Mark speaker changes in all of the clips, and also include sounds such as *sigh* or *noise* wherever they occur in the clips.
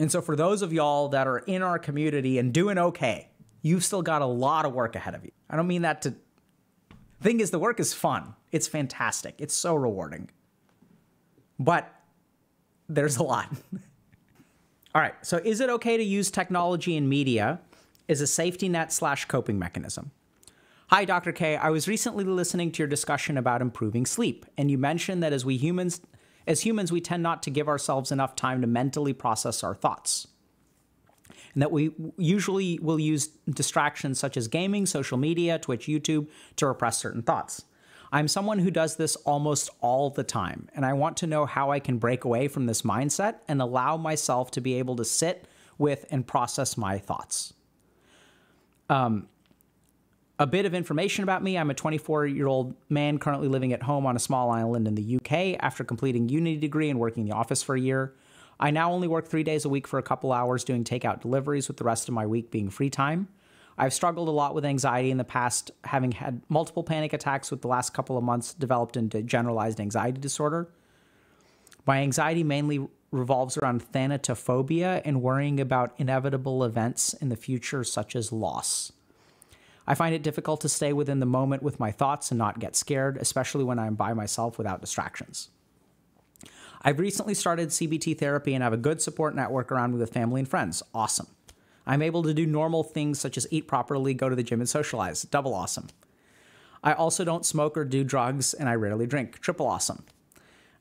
Speaker 1: And so, for those of y'all that are in our community and doing okay, you've still got a lot of work ahead of you. I don't mean that to. Thing is, the work is fun. It's fantastic. It's so rewarding. But there's a lot. *laughs* All right. So, is it okay to use technology in media as a safety net slash coping mechanism? Hi, Dr. K. I was recently listening to your discussion about improving sleep, and you mentioned that as we humans, as humans, we tend not to give ourselves enough time to mentally process our thoughts. And that we usually will use distractions such as gaming, social media, Twitch, YouTube to repress certain thoughts. I'm someone who does this almost all the time, and I want to know how I can break away from this mindset and allow myself to be able to sit with and process my thoughts. Um, a bit of information about me I'm a 24 year old man currently living at home on a small island in the UK after completing uni degree and working in the office for a year. I now only work three days a week for a couple hours doing takeout deliveries, with the rest of my week being free time. I've struggled a lot with anxiety in the past, having had multiple panic attacks with the last couple of months developed into generalized anxiety disorder. My anxiety mainly revolves around thanatophobia and worrying about inevitable events in the future, such as loss. I find it difficult to stay within the moment with my thoughts and not get scared, especially when I'm by myself without distractions. I've recently started CBT therapy and have a good support network around me with family and friends. Awesome. I'm able to do normal things such as eat properly, go to the gym, and socialize. Double awesome. I also don't smoke or do drugs, and I rarely drink. Triple awesome.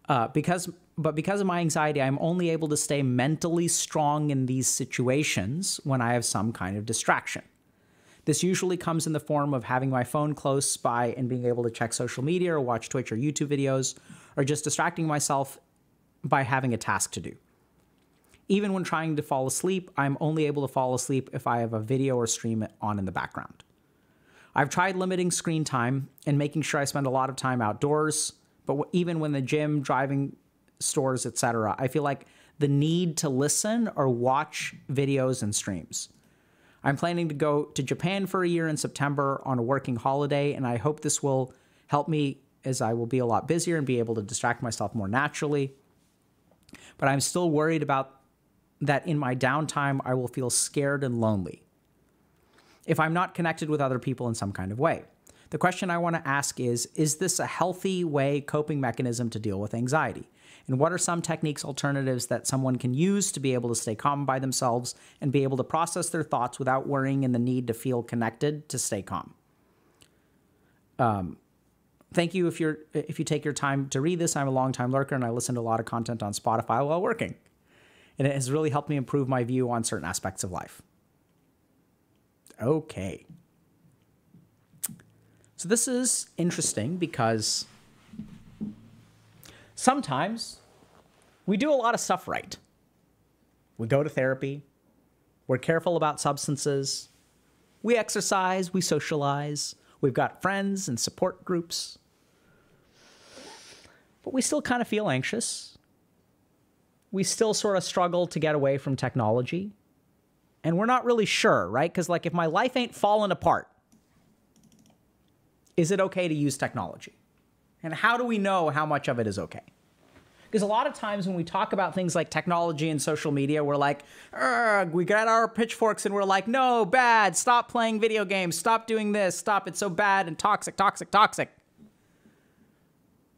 Speaker 1: Uh, because, but because of my anxiety, I'm only able to stay mentally strong in these situations when I have some kind of distraction. This usually comes in the form of having my phone close by and being able to check social media or watch Twitch or YouTube videos, or just distracting myself by having a task to do. Even when trying to fall asleep, I'm only able to fall asleep if I have a video or stream on in the background. I've tried limiting screen time and making sure I spend a lot of time outdoors, but even when the gym, driving, stores, etc., I feel like the need to listen or watch videos and streams. I'm planning to go to Japan for a year in September on a working holiday, and I hope this will help me as I will be a lot busier and be able to distract myself more naturally. But I'm still worried about that in my downtime, I will feel scared and lonely if I'm not connected with other people in some kind of way. The question I want to ask is Is this a healthy way coping mechanism to deal with anxiety? And what are some techniques, alternatives that someone can use to be able to stay calm by themselves and be able to process their thoughts without worrying and the need to feel connected to stay calm? Um, thank you if you're if you take your time to read this. I'm a long time lurker and I listen to a lot of content on Spotify while working. And it has really helped me improve my view on certain aspects of life. Okay. So this is interesting because sometimes we do a lot of stuff right. We go to therapy, we're careful about substances, we exercise, we socialize, we've got friends and support groups. But we still kind of feel anxious. We still sort of struggle to get away from technology. And we're not really sure, right? Because, like, if my life ain't falling apart, is it okay to use technology? And how do we know how much of it is okay? Because a lot of times when we talk about things like technology and social media, we're like, we got our pitchforks and we're like, no, bad, stop playing video games, stop doing this, stop, it's so bad and toxic, toxic, toxic.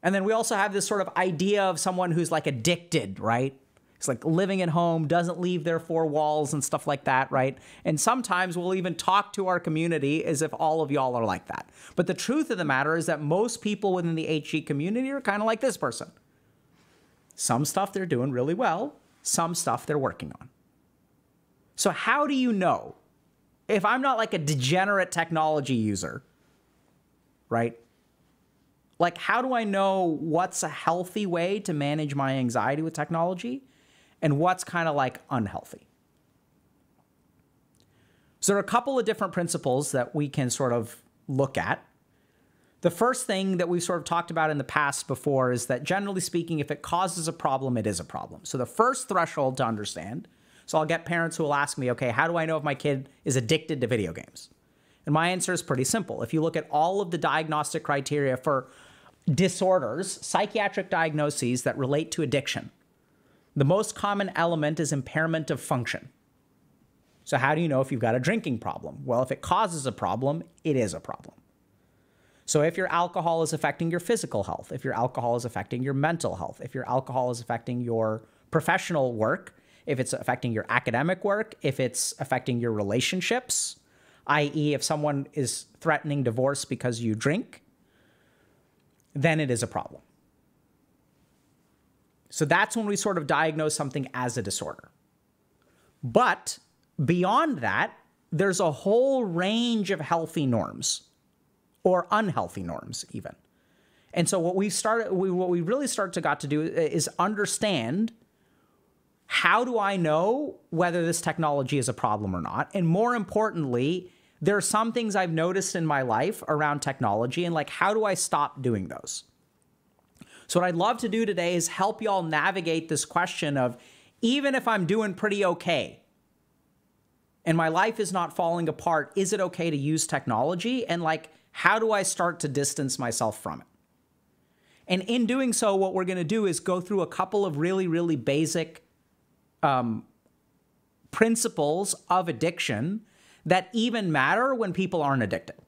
Speaker 1: And then we also have this sort of idea of someone who's like addicted, right? It's like living at home, doesn't leave their four walls and stuff like that, right? And sometimes we'll even talk to our community as if all of y'all are like that. But the truth of the matter is that most people within the HG community are kind of like this person. Some stuff they're doing really well, some stuff they're working on. So, how do you know if I'm not like a degenerate technology user, right? Like, how do I know what's a healthy way to manage my anxiety with technology and what's kind of like unhealthy. So there are a couple of different principles that we can sort of look at. The first thing that we've sort of talked about in the past before is that generally speaking, if it causes a problem, it is a problem. So the first threshold to understand, so I'll get parents who will ask me, okay, how do I know if my kid is addicted to video games? And my answer is pretty simple. If you look at all of the diagnostic criteria for disorders, psychiatric diagnoses that relate to addiction, The most common element is impairment of function. So, how do you know if you've got a drinking problem? Well, if it causes a problem, it is a problem. So, if your alcohol is affecting your physical health, if your alcohol is affecting your mental health, if your alcohol is affecting your professional work, if it's affecting your academic work, if it's affecting your relationships, i.e., if someone is threatening divorce because you drink, then it is a problem. So that's when we sort of diagnose something as a disorder. But beyond that, there's a whole range of healthy norms or unhealthy norms, even. And so what we started, we, what we really start to got to do is understand how do I know whether this technology is a problem or not? And more importantly, there are some things I've noticed in my life around technology and like, how do I stop doing those? So, what I'd love to do today is help y'all navigate this question of even if I'm doing pretty okay and my life is not falling apart, is it okay to use technology? And like, how do I start to distance myself from it? And in doing so, what we're going to do is go through a couple of really, really basic um, principles of addiction that even matter when people aren't addicted.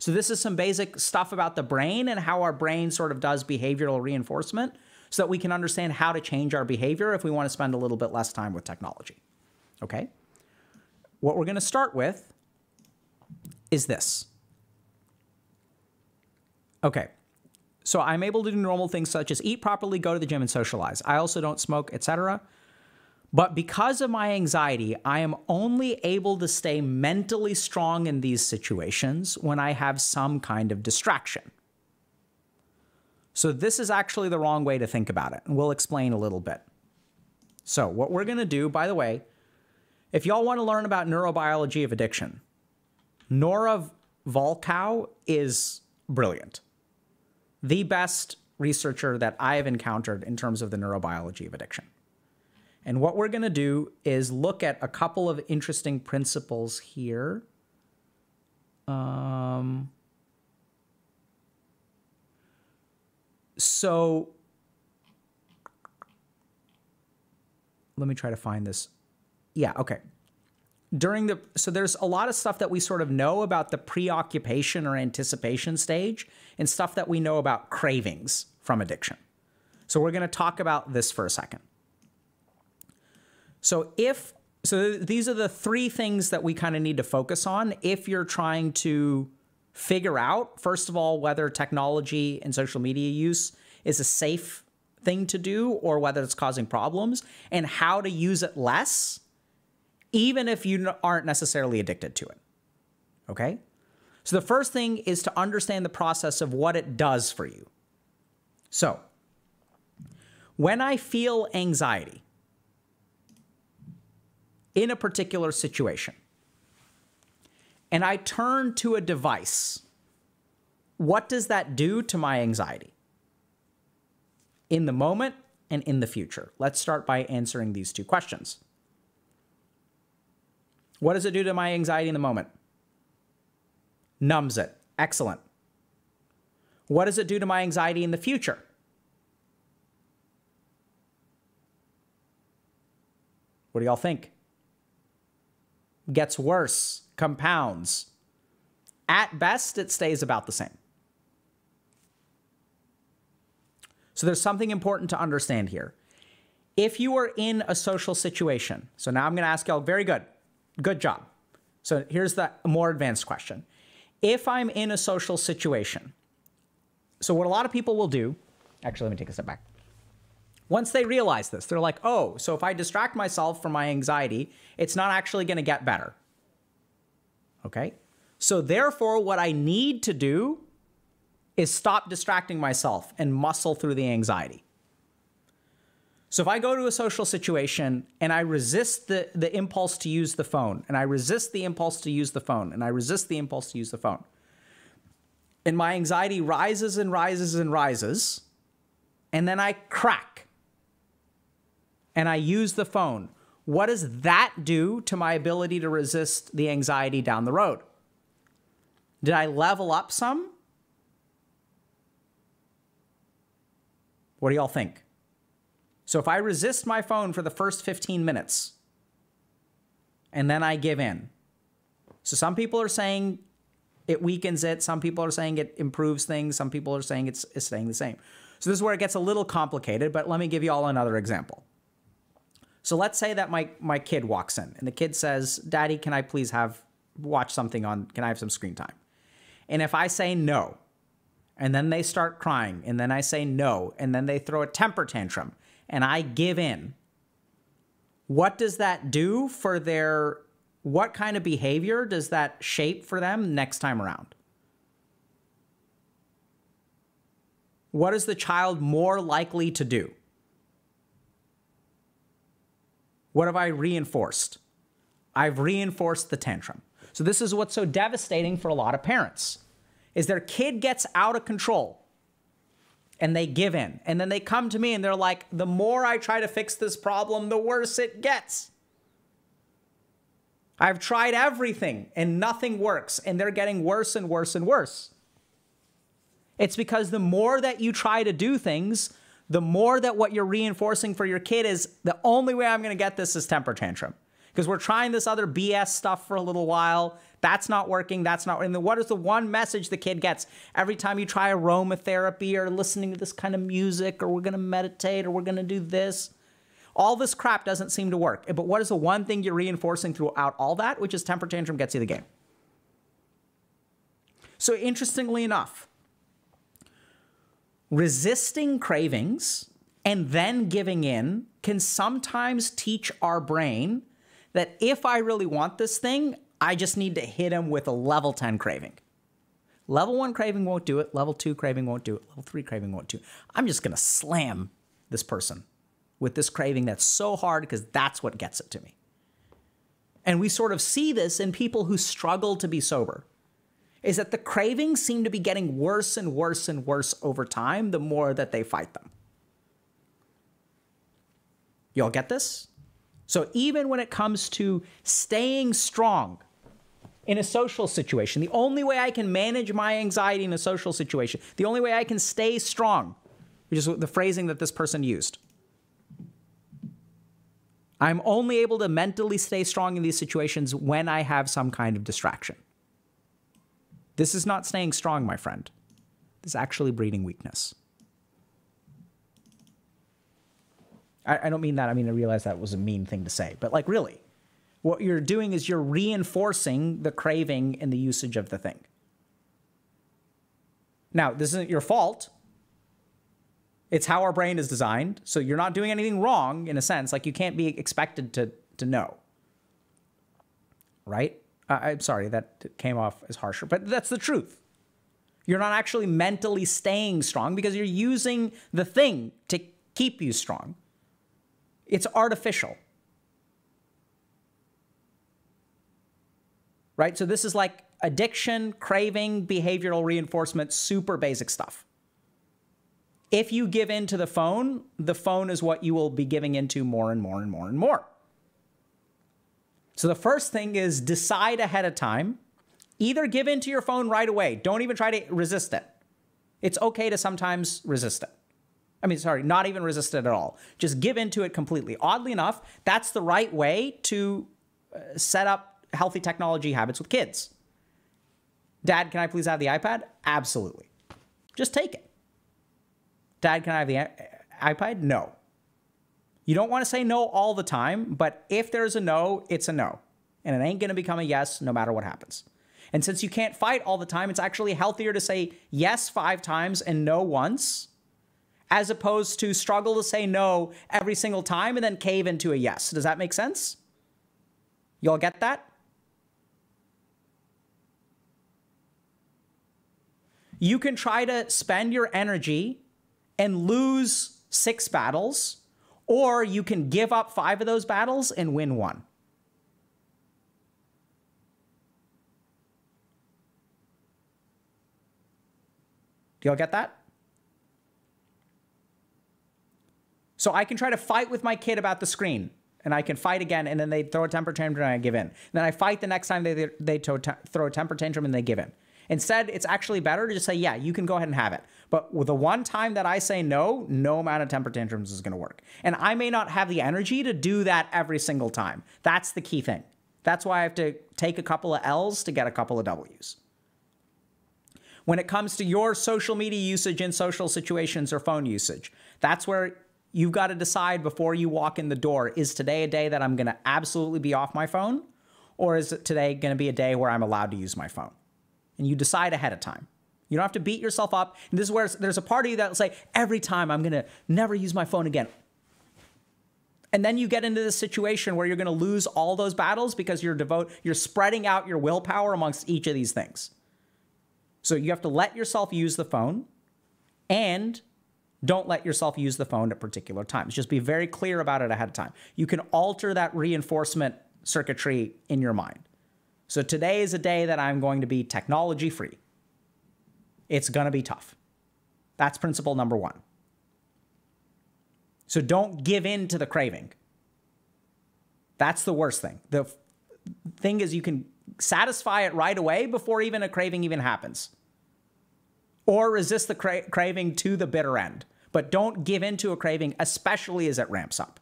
Speaker 1: So, this is some basic stuff about the brain and how our brain sort of does behavioral reinforcement so that we can understand how to change our behavior if we want to spend a little bit less time with technology. Okay? What we're going to start with is this. Okay. So I'm able to do normal things such as eat properly, go to the gym and socialize. I also don't smoke, etc. But because of my anxiety, I am only able to stay mentally strong in these situations when I have some kind of distraction. So, this is actually the wrong way to think about it, and we'll explain a little bit. So, what we're going to do, by the way, if y'all want to learn about neurobiology of addiction, Nora Volkow is brilliant. The best researcher that I have encountered in terms of the neurobiology of addiction. And what we're going to do is look at a couple of interesting principles here. Um, so let me try to find this. Yeah, okay. During the so there's a lot of stuff that we sort of know about the preoccupation or anticipation stage and stuff that we know about cravings from addiction. So we're going to talk about this for a second. So if so these are the three things that we kind of need to focus on if you're trying to figure out first of all whether technology and social media use is a safe thing to do or whether it's causing problems and how to use it less even if you aren't necessarily addicted to it. Okay? So the first thing is to understand the process of what it does for you. So, when I feel anxiety, in a particular situation and I turn to a device, what does that do to my anxiety? In the moment and in the future. Let's start by answering these two questions. What does it do to my anxiety in the moment? Numbs it. Excellent. What does it do to my anxiety in the future? What do y'all think? Gets worse, compounds. At best, it stays about the same. So there's something important to understand here. If you are in a social situation, so now I'm going to ask y'all, very good, good job. So here's the more advanced question. If I'm in a social situation, so what a lot of people will do, actually, let me take a step back. Once they realize this, they're like, oh, so if I distract myself from my anxiety, it's not actually going to get better. Okay? So, therefore, what I need to do is stop distracting myself and muscle through the anxiety. So, if I go to a social situation and I resist the, the impulse to use the phone, and I resist the impulse to use the phone, and I resist the impulse to use the phone, and my anxiety rises and rises and rises, and then I crack and I use the phone, what does that do to my ability to resist the anxiety down the road? Did I level up some? What do y'all think? So if I resist my phone for the first 15 minutes and then I give in. So some people are saying it weakens it, some people are saying it improves things, some people are saying it's, it's staying the same. So this is where it gets a little complicated, but let me give you all another example. So let's say that my my kid walks in and the kid says, "Daddy, can I please have watch something on can I have some screen time?" And if I say no, and then they start crying, and then I say no, and then they throw a temper tantrum, and I give in, what does that do for their what kind of behavior does that shape for them next time around? What is the child more likely to do? What have I reinforced? I've reinforced the tantrum. So this is what's so devastating for a lot of parents is their kid gets out of control and they give in. And then they come to me and they're like, the more I try to fix this problem, the worse it gets. I've tried everything and nothing works, and they're getting worse and worse and worse. It's because the more that you try to do things, the more that what you're reinforcing for your kid is the only way I'm going to get this is temper tantrum. Because we're trying this other BS stuff for a little while. That's not working. That's not. And what is the one message the kid gets every time you try aromatherapy or listening to this kind of music or we're going to meditate or we're going to do this? All this crap doesn't seem to work. But what is the one thing you're reinforcing throughout all that, which is temper tantrum gets you the game? So, interestingly enough, resisting cravings and then giving in can sometimes teach our brain that if I really want this thing, I just need to hit him with a level 10 craving. Level 1 craving won't do it. Level 2 craving won't do it. Level 3 craving won't do it. I'm just going to slam this person with this craving that's so hard because that's what gets it to me. And we sort of see this in people who struggle to be sober is that the cravings seem to be getting worse and worse and worse over time the more that they fight them. Y'all get this? So even when it comes to staying strong in a social situation, the only way I can manage my anxiety in a social situation, the only way I can stay strong, which is the phrasing that this person used. I'm only able to mentally stay strong in these situations when I have some kind of distraction. This is not staying strong, my friend. This is actually breeding weakness. I, I don't mean that. I mean, I realize that was a mean thing to say, but like, really, what you're doing is you're reinforcing the craving and the usage of the thing. Now, this isn't your fault. It's how our brain is designed. So you're not doing anything wrong in a sense. Like you can't be expected to to know. Right? Uh, I'm sorry, that came off as harsher, but that's the truth. You're not actually mentally staying strong because you're using the thing to keep you strong. It's artificial. Right? So this is like addiction, craving, behavioral reinforcement, super basic stuff. If you give in to the phone, the phone is what you will be giving into more and more and more and more. So the first thing is decide ahead of time. Either give in to your phone right away. Don't even try to resist it. It's okay to sometimes resist it. I mean, sorry, not even resist it at all. Just give in to it completely. Oddly enough, that's the right way to uh, set up healthy technology habits with kids. Dad, can I please have the iPad? Absolutely. Just take it. Dad, can I have the iPad? No. You don't want to say no all the time, but if there's a no, it's a no. And it ain't going to become a yes no matter what happens. And since you can't fight all the time, it's actually healthier to say yes five times and no once, as opposed to struggle to say no every single time and then cave into a yes. Does that make sense? Y'all get that? You can try to spend your energy and lose six battles or you can give up five of those battles and win one. Do y'all get that? So I can try to fight with my kid about the screen, and I can fight again, and then they throw a temper tantrum and I give in. And then I fight the next time they, they throw a temper tantrum and they give in. Instead, it's actually better to just say, yeah, you can go ahead and have it. But the one time that I say no, no amount of temper tantrums is going to work. And I may not have the energy to do that every single time. That's the key thing. That's why I have to take a couple of L's to get a couple of W's. When it comes to your social media usage in social situations or phone usage, that's where you've got to decide before you walk in the door is today a day that I'm going to absolutely be off my phone? Or is it today going to be a day where I'm allowed to use my phone? And you decide ahead of time. You don't have to beat yourself up. And this is where there's a part of you that will say, every time I'm going to never use my phone again. And then you get into this situation where you're going to lose all those battles because you're devote you're spreading out your willpower amongst each of these things. So you have to let yourself use the phone and don't let yourself use the phone at particular times. Just be very clear about it ahead of time. You can alter that reinforcement circuitry in your mind. So today is a day that I'm going to be technology free. It's going to be tough. That's principle number one. So don't give in to the craving. That's the worst thing. The thing is, you can satisfy it right away before even a craving even happens. Or resist the cra- craving to the bitter end. But don't give in to a craving, especially as it ramps up.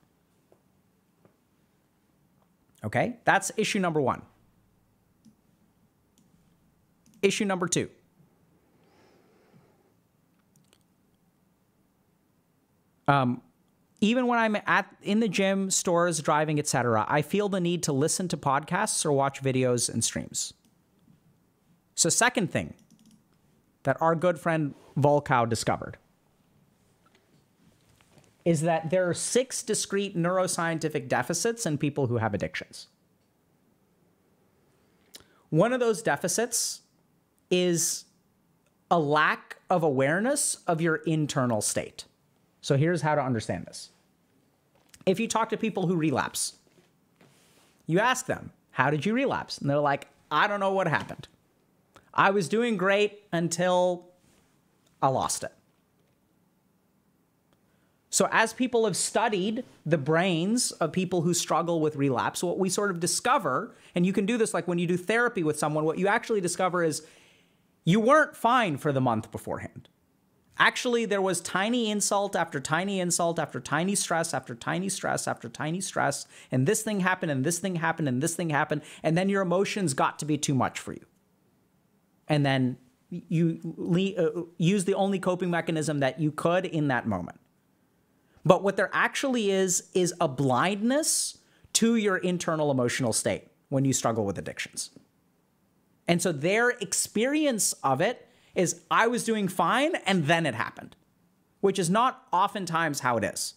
Speaker 1: Okay, that's issue number one. Issue number two. Um, even when I'm at in the gym, stores, driving, etc., I feel the need to listen to podcasts or watch videos and streams. So, second thing that our good friend Volkow discovered is that there are six discrete neuroscientific deficits in people who have addictions. One of those deficits is a lack of awareness of your internal state. So here's how to understand this. If you talk to people who relapse, you ask them, How did you relapse? And they're like, I don't know what happened. I was doing great until I lost it. So, as people have studied the brains of people who struggle with relapse, what we sort of discover, and you can do this like when you do therapy with someone, what you actually discover is you weren't fine for the month beforehand. Actually, there was tiny insult after tiny insult after tiny stress after tiny stress after tiny stress. And this thing happened, and this thing happened, and this thing happened. And then your emotions got to be too much for you. And then you uh, use the only coping mechanism that you could in that moment. But what there actually is, is a blindness to your internal emotional state when you struggle with addictions. And so their experience of it is I was doing fine and then it happened, which is not oftentimes how it is.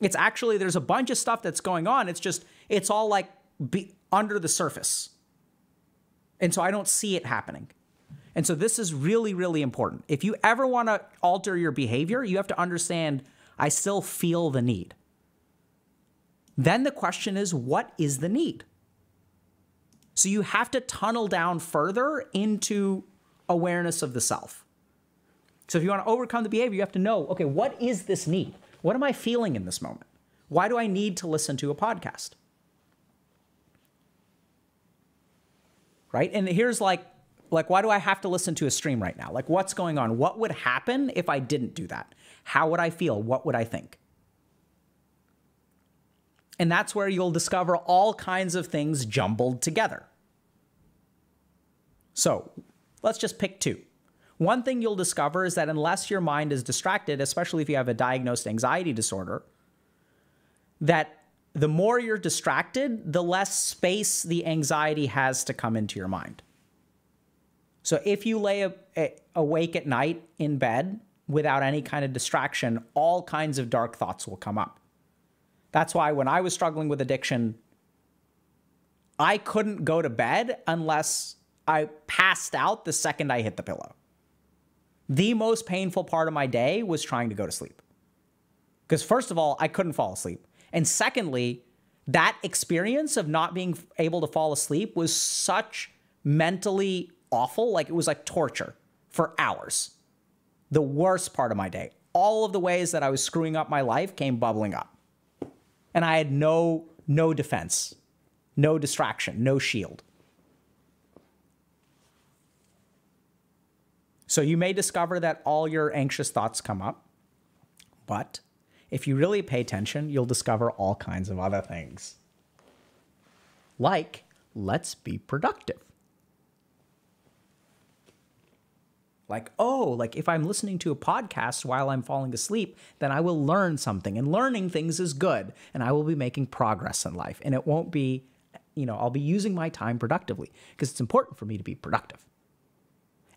Speaker 1: It's actually, there's a bunch of stuff that's going on. It's just, it's all like be, under the surface. And so I don't see it happening. And so this is really, really important. If you ever want to alter your behavior, you have to understand I still feel the need. Then the question is, what is the need? So you have to tunnel down further into awareness of the self. So if you want to overcome the behavior, you have to know okay, what is this need? What am I feeling in this moment? Why do I need to listen to a podcast? Right? And here's like like why do I have to listen to a stream right now? Like what's going on? What would happen if I didn't do that? How would I feel? What would I think? And that's where you'll discover all kinds of things jumbled together. So, Let's just pick two. One thing you'll discover is that unless your mind is distracted, especially if you have a diagnosed anxiety disorder, that the more you're distracted, the less space the anxiety has to come into your mind. So if you lay a, a, awake at night in bed without any kind of distraction, all kinds of dark thoughts will come up. That's why when I was struggling with addiction, I couldn't go to bed unless I passed out the second I hit the pillow. The most painful part of my day was trying to go to sleep. Because, first of all, I couldn't fall asleep. And secondly, that experience of not being able to fall asleep was such mentally awful. Like it was like torture for hours. The worst part of my day. All of the ways that I was screwing up my life came bubbling up. And I had no no defense, no distraction, no shield. So you may discover that all your anxious thoughts come up, but if you really pay attention, you'll discover all kinds of other things. Like, let's be productive. Like, oh, like if I'm listening to a podcast while I'm falling asleep, then I will learn something. And learning things is good. And I will be making progress in life. And it won't be, you know, I'll be using my time productively because it's important for me to be productive.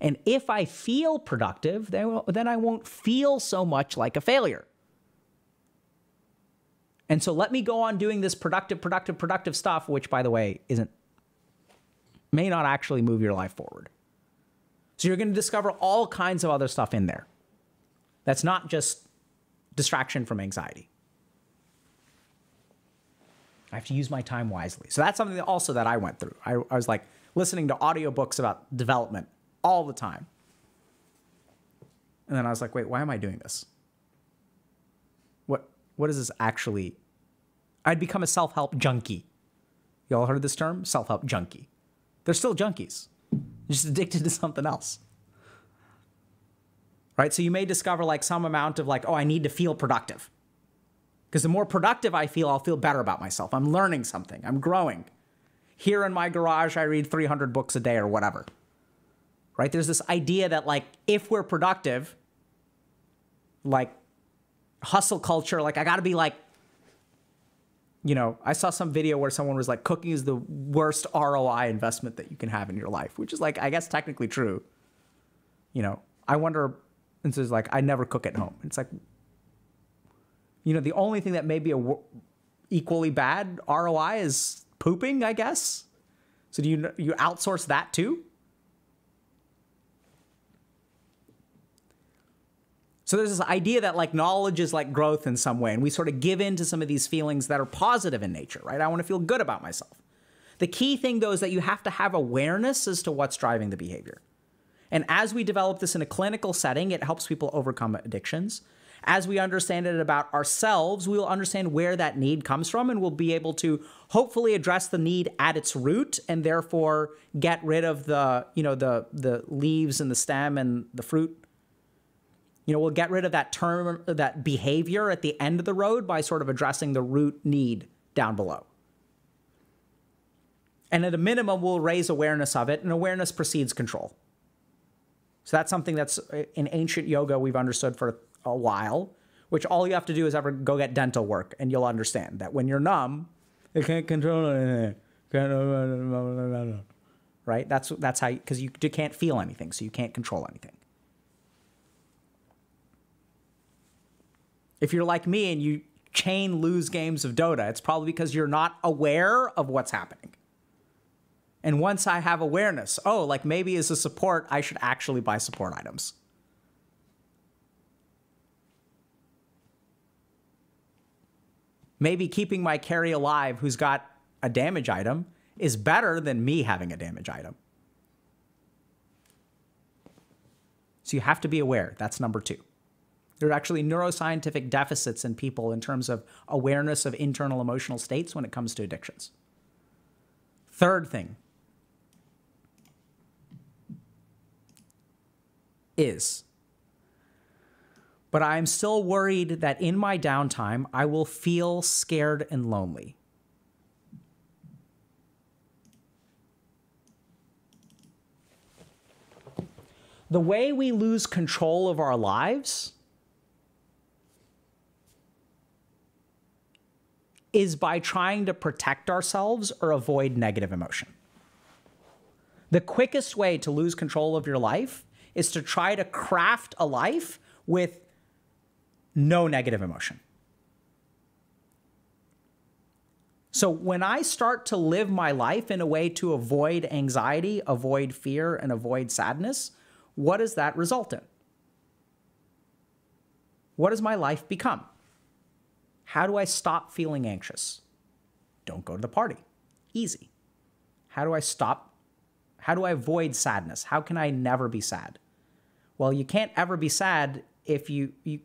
Speaker 1: And if I feel productive, then, then I won't feel so much like a failure. And so let me go on doing this productive, productive, productive stuff, which, by the way, isn't, may not actually move your life forward. So you're going to discover all kinds of other stuff in there. That's not just distraction from anxiety. I have to use my time wisely. So that's something also that I went through. I, I was like listening to audiobooks about development all the time. And then I was like, wait, why am I doing this? What what is this actually? I'd become a self-help junkie. Y'all heard this term? Self-help junkie. They're still junkies just addicted to something else. Right? So you may discover like some amount of like, oh, I need to feel productive. Because the more productive I feel, I'll feel better about myself. I'm learning something, I'm growing. Here in my garage, I read 300 books a day or whatever. Right? There's this idea that like if we're productive, like hustle culture, like I got to be like you know, I saw some video where someone was like, cooking is the worst ROI investment that you can have in your life, which is like, I guess technically true. You know, I wonder, and so it's like, I never cook at home. It's like, you know, the only thing that may be a equally bad ROI is pooping, I guess. So do you you outsource that too? So there's this idea that like knowledge is like growth in some way, and we sort of give in to some of these feelings that are positive in nature, right? I want to feel good about myself. The key thing though is that you have to have awareness as to what's driving the behavior. And as we develop this in a clinical setting, it helps people overcome addictions. As we understand it about ourselves, we will understand where that need comes from and we'll be able to hopefully address the need at its root and therefore get rid of the, you know, the the leaves and the stem and the fruit you know, we'll get rid of that term, that behavior at the end of the road by sort of addressing the root need down below. And at a minimum, we'll raise awareness of it, and awareness precedes control. So that's something that's uh, in ancient yoga we've understood for a while, which all you have to do is ever go get dental work, and you'll understand that when you're numb, you can't control anything. Right? That's that's how because you, you can't feel anything, so you can't control anything. If you're like me and you chain lose games of Dota, it's probably because you're not aware of what's happening. And once I have awareness, oh, like maybe as a support, I should actually buy support items. Maybe keeping my carry alive who's got a damage item is better than me having a damage item. So you have to be aware. That's number two. There are actually neuroscientific deficits in people in terms of awareness of internal emotional states when it comes to addictions. Third thing is, but I'm still worried that in my downtime, I will feel scared and lonely. The way we lose control of our lives is by trying to protect ourselves or avoid negative emotion. The quickest way to lose control of your life is to try to craft a life with no negative emotion. So when I start to live my life in a way to avoid anxiety, avoid fear, and avoid sadness, what does that result in? What does my life become? How do I stop feeling anxious? Don't go to the party. Easy. How do I stop? How do I avoid sadness? How can I never be sad? Well, you can't ever be sad if you, you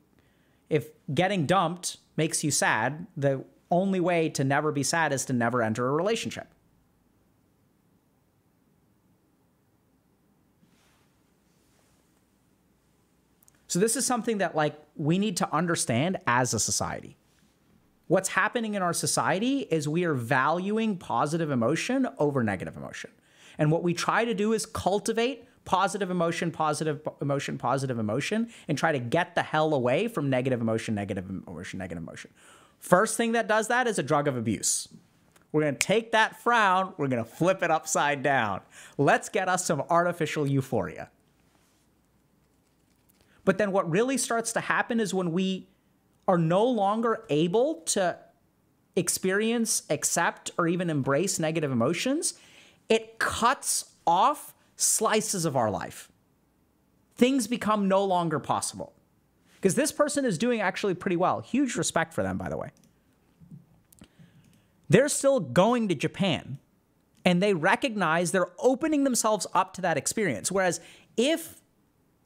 Speaker 1: if getting dumped makes you sad, the only way to never be sad is to never enter a relationship. So this is something that like we need to understand as a society. What's happening in our society is we are valuing positive emotion over negative emotion. And what we try to do is cultivate positive emotion, positive emotion, positive emotion, and try to get the hell away from negative emotion, negative emotion, negative emotion. First thing that does that is a drug of abuse. We're going to take that frown, we're going to flip it upside down. Let's get us some artificial euphoria. But then what really starts to happen is when we are no longer able to experience, accept, or even embrace negative emotions, it cuts off slices of our life. Things become no longer possible. Because this person is doing actually pretty well. Huge respect for them, by the way. They're still going to Japan and they recognize they're opening themselves up to that experience. Whereas if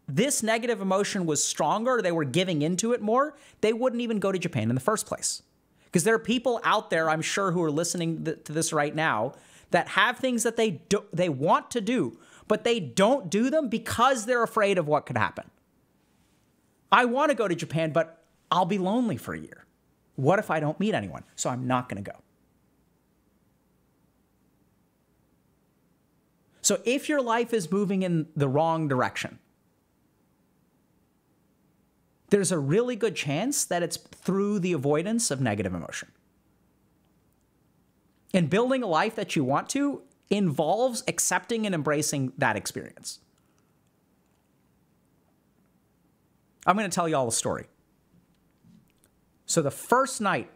Speaker 1: this negative emotion was stronger, they were giving into it more, they wouldn't even go to Japan in the first place. Because there are people out there, I'm sure, who are listening to this right now that have things that they do, they want to do, but they don't do them because they're afraid of what could happen. I want to go to Japan, but I'll be lonely for a year. What if I don't meet anyone? So I'm not going to go. So if your life is moving in the wrong direction, there's a really good chance that it's through the avoidance of negative emotion. And building a life that you want to involves accepting and embracing that experience. I'm going to tell you all a story. So, the first night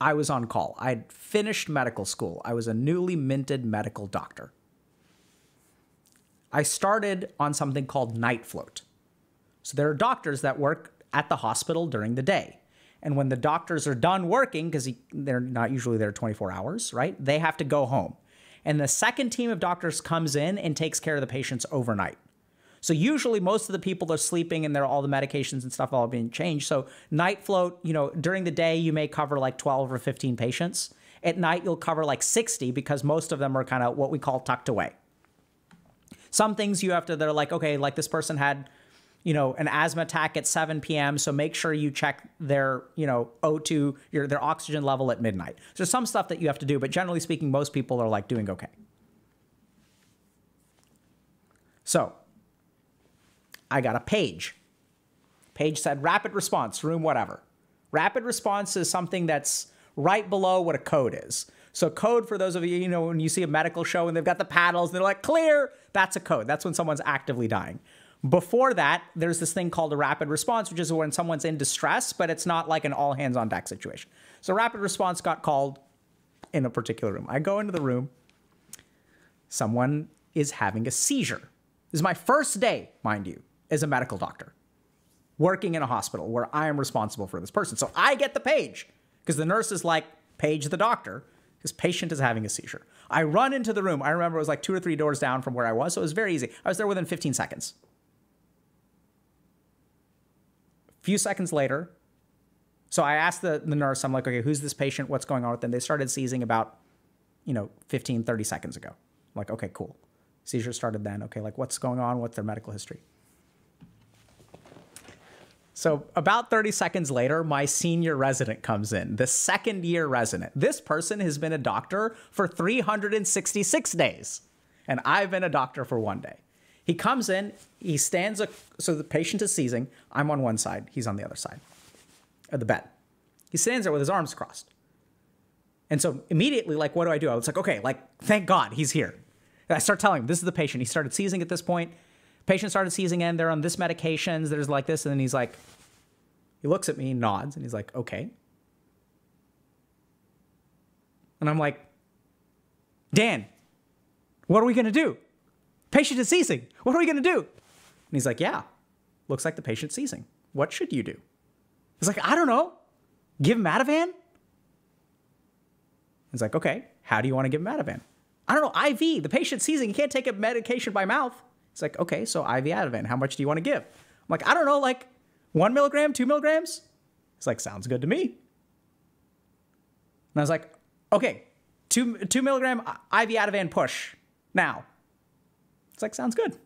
Speaker 1: I was on call, I had finished medical school. I was a newly minted medical doctor. I started on something called night float. So, there are doctors that work at the hospital during the day. And when the doctors are done working, because they're not usually there 24 hours, right? They have to go home. And the second team of doctors comes in and takes care of the patients overnight. So usually most of the people are sleeping and they're all the medications and stuff all being changed. So night float, you know, during the day you may cover like 12 or 15 patients. At night you'll cover like 60 because most of them are kind of what we call tucked away. Some things you have to they're like, okay, like this person had you know, an asthma attack at 7 p.m. So make sure you check their, you know, O2, your their oxygen level at midnight. So some stuff that you have to do, but generally speaking, most people are like doing okay. So I got a page. Page said rapid response, room whatever. Rapid response is something that's right below what a code is. So code for those of you, you know, when you see a medical show and they've got the paddles and they're like clear, that's a code. That's when someone's actively dying. Before that, there's this thing called a rapid response, which is when someone's in distress, but it's not like an all hands on deck situation. So rapid response got called in a particular room. I go into the room. Someone is having a seizure. This is my first day, mind you, as a medical doctor, working in a hospital where I am responsible for this person. So I get the page because the nurse is like, page the doctor. This patient is having a seizure. I run into the room. I remember it was like two or three doors down from where I was, so it was very easy. I was there within 15 seconds. Few seconds later, so I asked the, the nurse, I'm like, okay, who's this patient? What's going on with them? They started seizing about, you know, 15, 30 seconds ago. I'm like, okay, cool. Seizure started then. Okay, like what's going on? What's their medical history? So about 30 seconds later, my senior resident comes in, the second year resident. This person has been a doctor for 366 days, and I've been a doctor for one day. He comes in, he stands, so the patient is seizing. I'm on one side, he's on the other side of the bed. He stands there with his arms crossed. And so immediately, like, what do I do? I was like, okay, like, thank God he's here. And I start telling him, this is the patient. He started seizing at this point. Patient started seizing in. They're on this medications. There's like this. And then he's like, he looks at me, nods, and he's like, okay. And I'm like, Dan, what are we going to do? Patient is seizing. What are we going to do? And he's like, Yeah, looks like the patient's seizing. What should you do? He's like, I don't know. Give him Ativan? He's like, Okay, how do you want to give him Ativan? I don't know, IV. The patient's seizing. You can't take a medication by mouth. He's like, Okay, so IV Ativan. How much do you want to give? I'm like, I don't know, like one milligram, two milligrams? He's like, Sounds good to me. And I was like, Okay, two, two milligram IV Ativan push now. It's like, sounds good.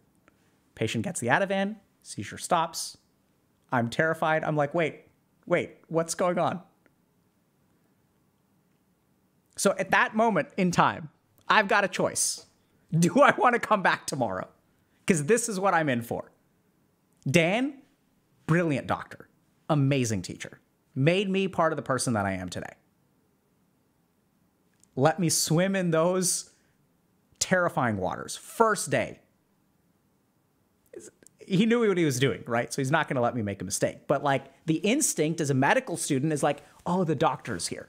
Speaker 1: Patient gets the Ativan, seizure stops. I'm terrified. I'm like, wait, wait, what's going on? So at that moment in time, I've got a choice. Do I want to come back tomorrow? Because this is what I'm in for. Dan, brilliant doctor, amazing teacher, made me part of the person that I am today. Let me swim in those terrifying waters. First day. He knew what he was doing, right? So he's not going to let me make a mistake. But like the instinct as a medical student is like, oh, the doctor's here.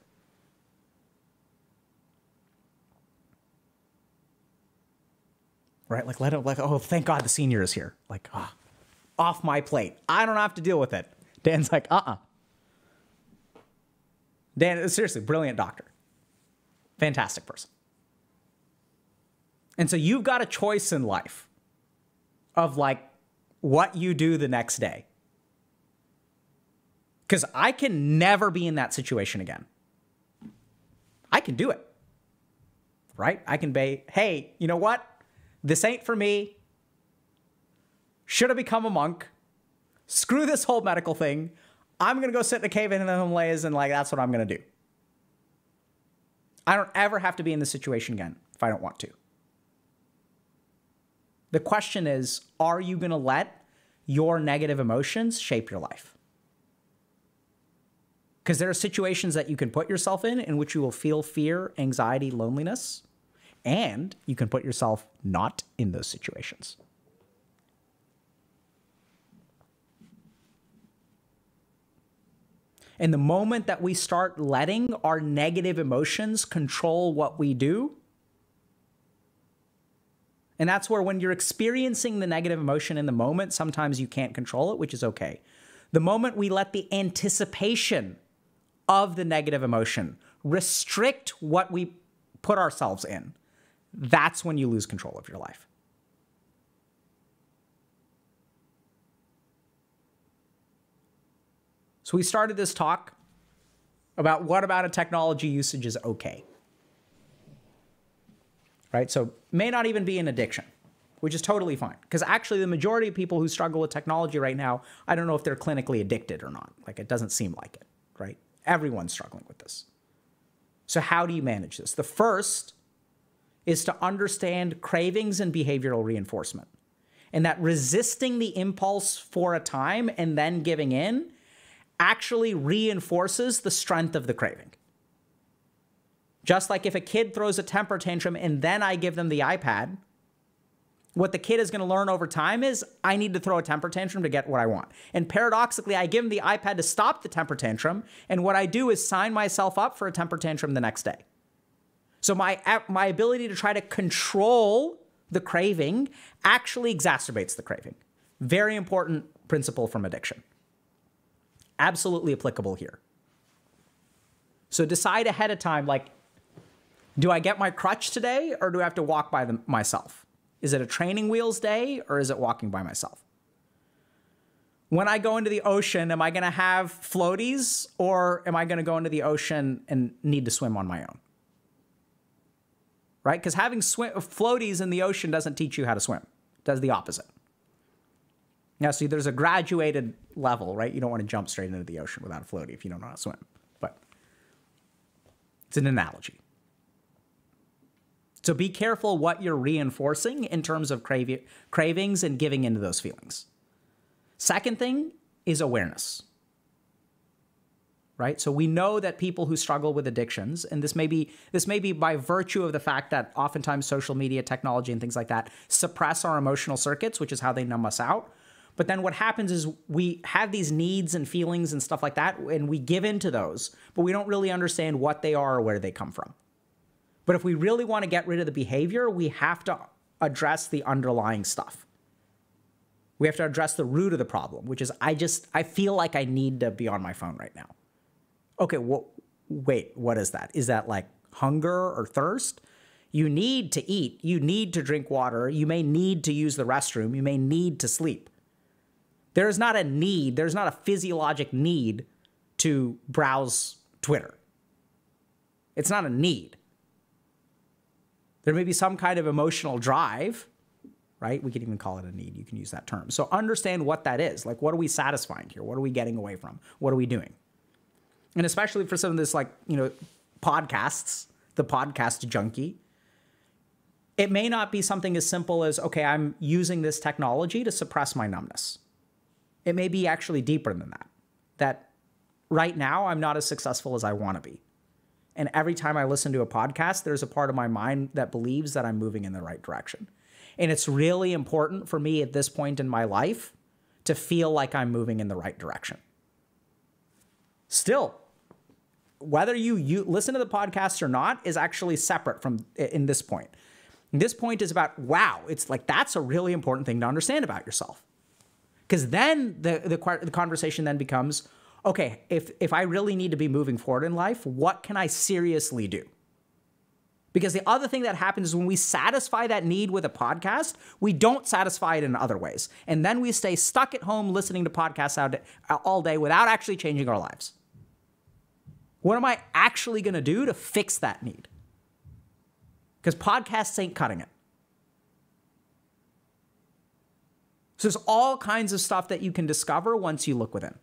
Speaker 1: Right? Like, let him, like, oh, thank God the senior is here. Like, ah, oh, off my plate. I don't have to deal with it. Dan's like, uh uh-uh. uh Dan, seriously, brilliant doctor. Fantastic person. And so you've got a choice in life of like what you do the next day. Because I can never be in that situation again. I can do it. Right? I can be, hey, you know what? This ain't for me. Should have become a monk. Screw this whole medical thing. I'm going to go sit in a cave in the Himalayas and like that's what I'm going to do. I don't ever have to be in this situation again if I don't want to. The question is are you going to let your negative emotions shape your life? Because there are situations that you can put yourself in in which you will feel fear, anxiety, loneliness, and you can put yourself not in those situations. And the moment that we start letting our negative emotions control what we do, and that's where when you're experiencing the negative emotion in the moment, sometimes you can't control it, which is okay. The moment we let the anticipation of the negative emotion restrict what we put ourselves in, that's when you lose control of your life. So we started this talk about what about a technology usage is okay. Right? So may not even be an addiction, which is totally fine. Because actually the majority of people who struggle with technology right now, I don't know if they're clinically addicted or not. Like it doesn't seem like it, right? Everyone's struggling with this. So how do you manage this? The first is to understand cravings and behavioral reinforcement. And that resisting the impulse for a time and then giving in actually reinforces the strength of the craving. Just like if a kid throws a temper tantrum and then I give them the iPad, what the kid is going to learn over time is I need to throw a temper tantrum to get what I want. And paradoxically, I give them the iPad to stop the temper tantrum. And what I do is sign myself up for a temper tantrum the next day. So my, my ability to try to control the craving actually exacerbates the craving. Very important principle from addiction absolutely applicable here. So decide ahead of time like, do I get my crutch today or do I have to walk by them myself? Is it a training wheels day or is it walking by myself? When I go into the ocean, am I going to have floaties or am I going to go into the ocean and need to swim on my own? Right? Because having floaties in the ocean doesn't teach you how to swim, it does the opposite. Now, see, there's a graduated level, right? You don't want to jump straight into the ocean without a floaty if you don't know how to swim. But it's an analogy. So be careful what you're reinforcing in terms of crav- cravings and giving into those feelings. Second thing is awareness. Right? So we know that people who struggle with addictions, and this may be this may be by virtue of the fact that oftentimes social media, technology, and things like that suppress our emotional circuits, which is how they numb us out but then what happens is we have these needs and feelings and stuff like that, and we give into those, but we don't really understand what they are or where they come from. But if we really want to get rid of the behavior, we have to address the underlying stuff. We have to address the root of the problem, which is I just I feel like I need to be on my phone right now. Okay, well, wait, what is that? Is that like hunger or thirst? You need to eat, you need to drink water, you may need to use the restroom, you may need to sleep. There is not a need, there's not a physiologic need to browse Twitter. It's not a need. There may be some kind of emotional drive, right? We could even call it a need. You can use that term. So understand what that is. Like, what are we satisfying here? What are we getting away from? What are we doing? And especially for some of this, like, you know, podcasts, the podcast junkie, it may not be something as simple as, okay, I'm using this technology to suppress my numbness. It may be actually deeper than that. That right now I'm not as successful as I want to be. And every time I listen to a podcast, there's a part of my mind that believes that I'm moving in the right direction. And it's really important for me at this point in my life to feel like I'm moving in the right direction. Still, whether you, you listen to the podcast or not is actually separate from in this point. This point is about wow, it's like that's a really important thing to understand about yourself. Because then the, the the conversation then becomes, okay, if if I really need to be moving forward in life, what can I seriously do? Because the other thing that happens is when we satisfy that need with a podcast, we don't satisfy it in other ways. And then we stay stuck at home listening to podcasts out, all day without actually changing our lives. What am I actually going to do to fix that need? Because podcasts ain't cutting it. So there's all kinds of stuff that you can discover once you look within.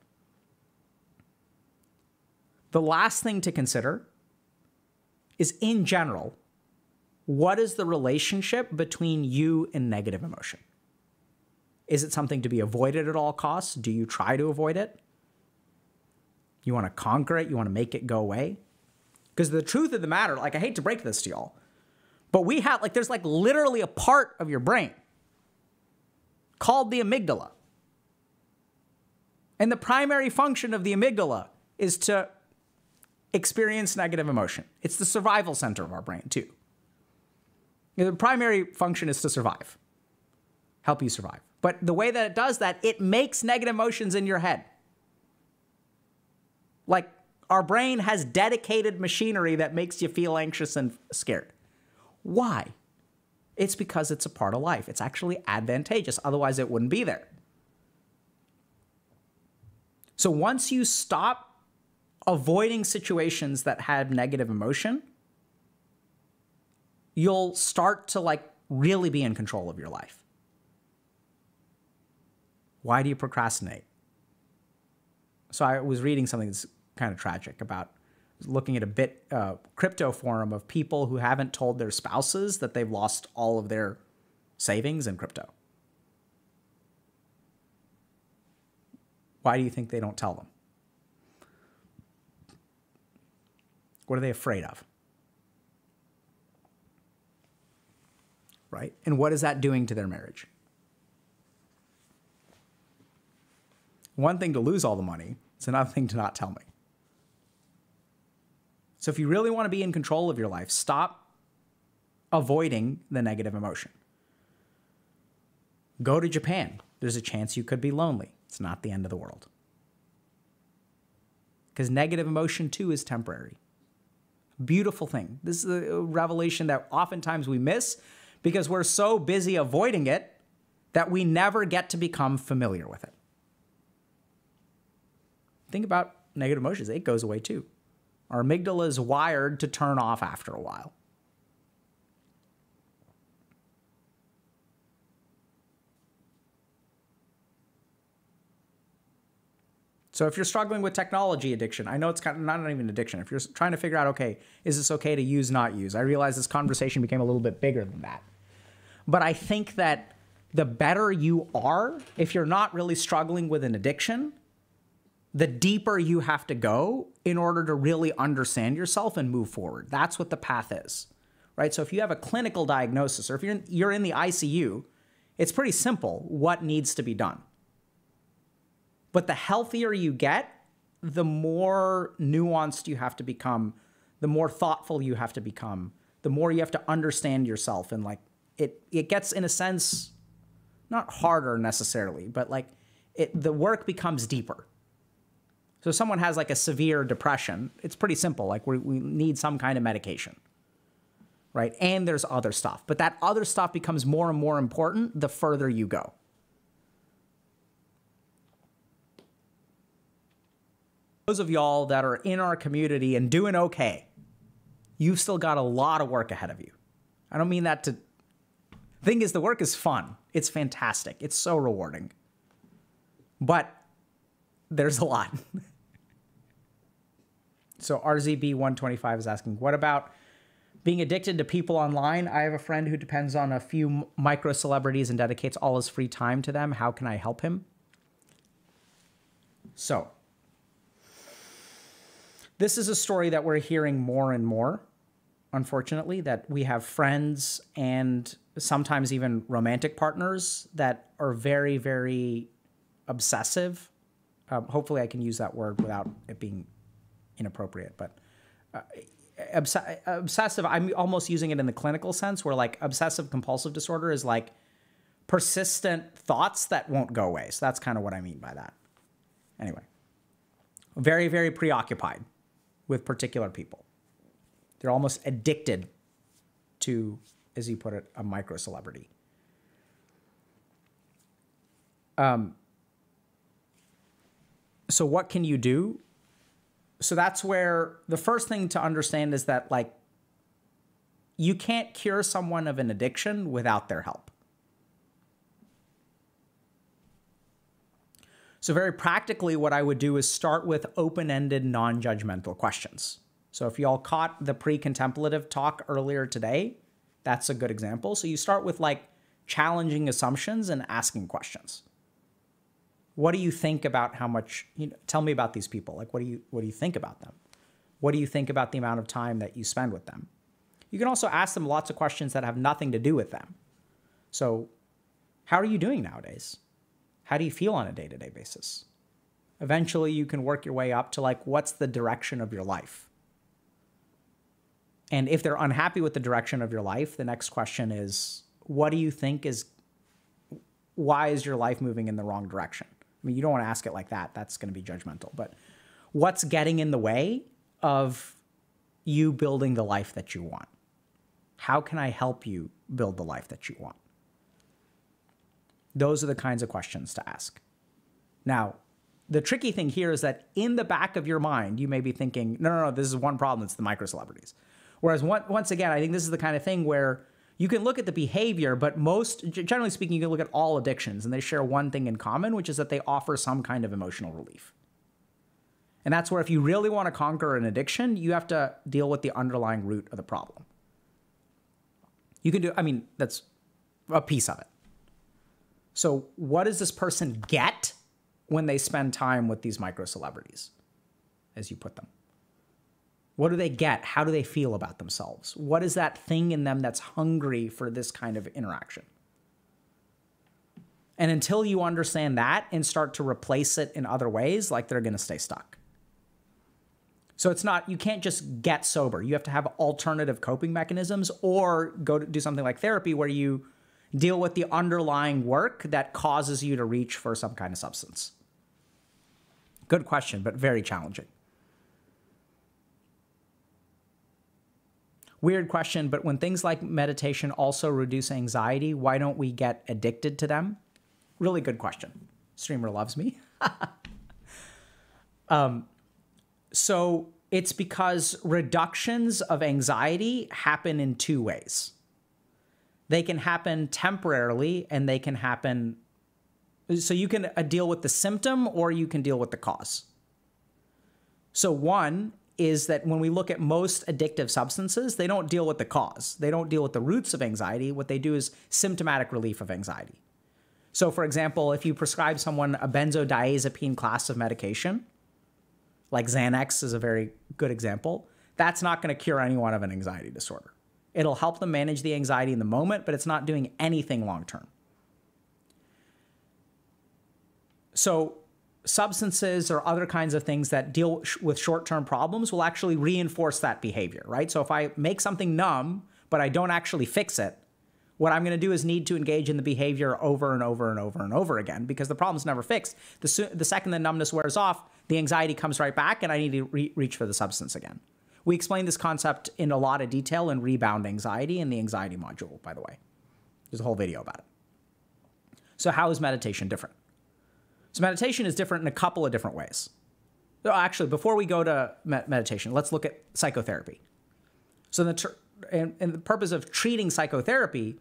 Speaker 1: The last thing to consider is in general, what is the relationship between you and negative emotion? Is it something to be avoided at all costs? Do you try to avoid it? You want to conquer it? You want to make it go away? Because the truth of the matter, like I hate to break this to y'all, but we have like there's like literally a part of your brain called the amygdala. And the primary function of the amygdala is to experience negative emotion. It's the survival center of our brain, too. The primary function is to survive, help you survive. But the way that it does that, it makes negative emotions in your head. Like our brain has dedicated machinery that makes you feel anxious and scared. Why? It's because it's a part of life. It's actually advantageous. Otherwise, it wouldn't be there. So once you stop avoiding situations that have negative emotion, you'll start to like really be in control of your life. Why do you procrastinate? So I was reading something that's kind of tragic about looking at a bit uh, crypto forum of people who haven't told their spouses that they've lost all of their savings in crypto. Why do you think they don't tell them? What are they afraid of? right? And what is that doing to their marriage? One thing to lose all the money, it's another thing to not tell me. So if you really want to be in control of your life, stop avoiding the negative emotion. Go to Japan. There's a chance you could be lonely. It's not the end of the world. Because negative emotion too is temporary. Beautiful thing. This is a revelation that oftentimes we miss because we're so busy avoiding it that we never get to become familiar with it. Think about negative emotions, it goes away too. Our amygdala is wired to turn off after a while. So if you're struggling with technology addiction, I know it's kind of not even addiction. If you're trying to figure out, okay, is this okay to use, not use? I realize this conversation became a little bit bigger than that. But I think that the better you are, if you're not really struggling with an addiction, the deeper you have to go in order to really understand yourself and move forward. That's what the path is. Right? So if you have a clinical diagnosis or if you're in, you're in the ICU, it's pretty simple what needs to be done. But the healthier you get, the more nuanced you have to become, the more thoughtful you have to become, the more you have to understand yourself and like it it gets in a sense not harder necessarily, but like it the work becomes deeper. So someone has like a severe depression, it's pretty simple. Like we, we need some kind of medication. Right? And there's other stuff. But that other stuff becomes more and more important the further you go. Those of y'all that are in our community and doing okay, you've still got a lot of work ahead of you. I don't mean that to Thing is, the work is fun. It's fantastic. It's so rewarding. But there's a lot. *laughs* so RZB125 is asking, what about being addicted to people online? I have a friend who depends on a few micro celebrities and dedicates all his free time to them. How can I help him? So, this is a story that we're hearing more and more, unfortunately, that we have friends and sometimes even romantic partners that are very, very obsessive. Um, hopefully, I can use that word without it being inappropriate, but uh, obs- obsessive, I'm almost using it in the clinical sense where like obsessive compulsive disorder is like persistent thoughts that won't go away. So that's kind of what I mean by that. Anyway, very, very preoccupied with particular people. They're almost addicted to, as you put it, a micro celebrity. Um, so, what can you do? So, that's where the first thing to understand is that, like, you can't cure someone of an addiction without their help. So, very practically, what I would do is start with open ended, non judgmental questions. So, if y'all caught the pre contemplative talk earlier today, that's a good example. So, you start with like challenging assumptions and asking questions. What do you think about how much you know, tell me about these people. Like what do you what do you think about them? What do you think about the amount of time that you spend with them? You can also ask them lots of questions that have nothing to do with them. So how are you doing nowadays how do you feel on a day-to-day basis eventually you can work your way up to like what's the direction of your life and if they're unhappy with the direction of your life the next question is what do you think is why is your life moving in the wrong direction I mean, you don't want to ask it like that. That's going to be judgmental. But what's getting in the way of you building the life that you want? How can I help you build the life that you want? Those are the kinds of questions to ask. Now, the tricky thing here is that in the back of your mind, you may be thinking, no, no, no, this is one problem. It's the micro celebrities. Whereas one, once again, I think this is the kind of thing where you can look at the behavior, but most, generally speaking, you can look at all addictions and they share one thing in common, which is that they offer some kind of emotional relief. And that's where if you really want to conquer an addiction, you have to deal with the underlying root of the problem. You can do, I mean, that's a piece of it. So, what does this person get when they spend time with these micro celebrities, as you put them? What do they get? How do they feel about themselves? What is that thing in them that's hungry for this kind of interaction? And until you understand that and start to replace it in other ways, like they're going to stay stuck. So it's not, you can't just get sober. You have to have alternative coping mechanisms or go to do something like therapy where you deal with the underlying work that causes you to reach for some kind of substance. Good question, but very challenging. Weird question, but when things like meditation also reduce anxiety, why don't we get addicted to them? Really good question. Streamer loves me. *laughs* um, so it's because reductions of anxiety happen in two ways. They can happen temporarily and they can happen. So you can uh, deal with the symptom or you can deal with the cause. So, one is that when we look at most addictive substances, they don't deal with the cause. They don't deal with the roots of anxiety. What they do is symptomatic relief of anxiety. So, for example, if you prescribe someone a benzodiazepine class of medication, like Xanax is a very good example, that's not going to cure anyone of an anxiety disorder. It'll help them manage the anxiety in the moment, but it's not doing anything long term. So, substances or other kinds of things that deal with short-term problems will actually reinforce that behavior, right? So if I make something numb but I don't actually fix it, what I'm going to do is need to engage in the behavior over and over and over and over again because the problem's never fixed. The, su- the second the numbness wears off, the anxiety comes right back and I need to re- reach for the substance again. We explain this concept in a lot of detail in Rebound Anxiety in the anxiety module, by the way. There's a whole video about it. So, how is meditation different? So meditation is different in a couple of different ways. Actually, before we go to meditation, let's look at psychotherapy. So the and the purpose of treating psychotherapy,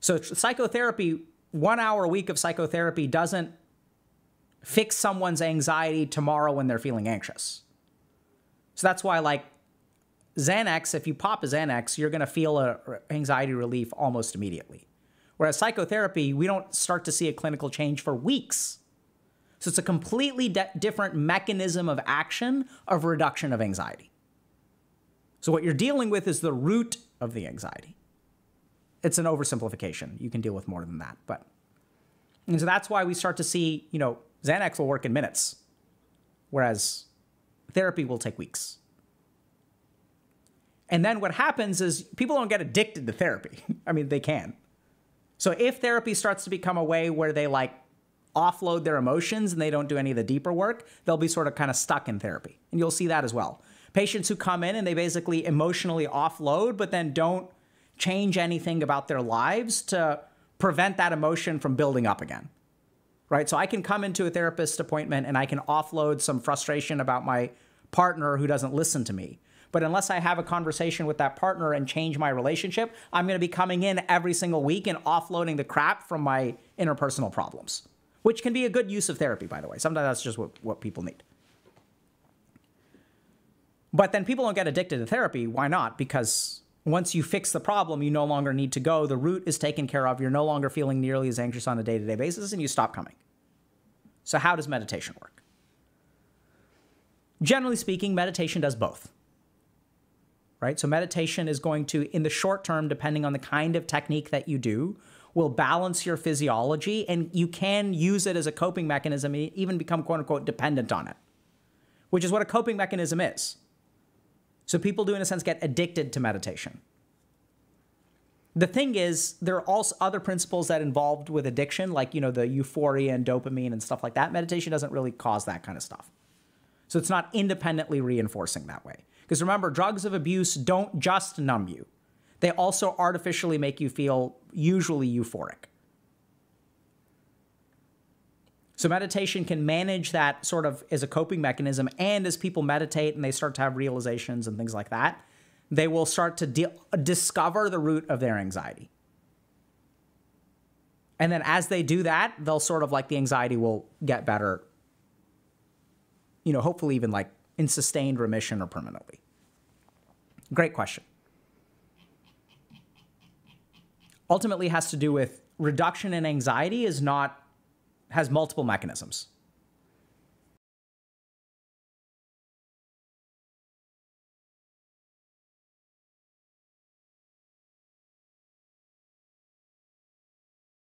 Speaker 1: So psychotherapy, one hour a week of psychotherapy doesn't fix someone's anxiety tomorrow when they're feeling anxious. So that's why, like Xanax, if you pop a Xanax, you're going to feel a anxiety relief almost immediately. Whereas psychotherapy, we don't start to see a clinical change for weeks. So it's a completely different mechanism of action of reduction of anxiety. So what you're dealing with is the root of the anxiety. It's an oversimplification. You can deal with more than that, but and so that's why we start to see, you know, Xanax will work in minutes, whereas therapy will take weeks. And then what happens is people don't get addicted to therapy. *laughs* I mean, they can. So if therapy starts to become a way where they like offload their emotions and they don't do any of the deeper work, they'll be sort of kind of stuck in therapy. And you'll see that as well. Patients who come in and they basically emotionally offload, but then don't change anything about their lives to prevent that emotion from building up again right? So I can come into a therapist appointment and I can offload some frustration about my partner who doesn't listen to me. But unless I have a conversation with that partner and change my relationship, I'm going to be coming in every single week and offloading the crap from my interpersonal problems, which can be a good use of therapy, by the way. Sometimes that's just what, what people need. But then people don't get addicted to therapy. Why not? Because once you fix the problem, you no longer need to go. The root is taken care of. You're no longer feeling nearly as anxious on a day to day basis, and you stop coming. So, how does meditation work? Generally speaking, meditation does both. Right? So, meditation is going to, in the short term, depending on the kind of technique that you do, will balance your physiology, and you can use it as a coping mechanism, and even become quote unquote dependent on it, which is what a coping mechanism is. So people do, in a sense, get addicted to meditation. The thing is, there are also other principles that involved with addiction, like you know the euphoria and dopamine and stuff like that. Meditation doesn't really cause that kind of stuff. So it's not independently reinforcing that way. Because remember, drugs of abuse don't just numb you. They also artificially make you feel usually euphoric. So meditation can manage that sort of as a coping mechanism. And as people meditate and they start to have realizations and things like that, they will start to de- discover the root of their anxiety. And then as they do that, they'll sort of like the anxiety will get better, you know, hopefully even like in sustained remission or permanently. Great question. Ultimately has to do with reduction in anxiety is not has multiple mechanisms.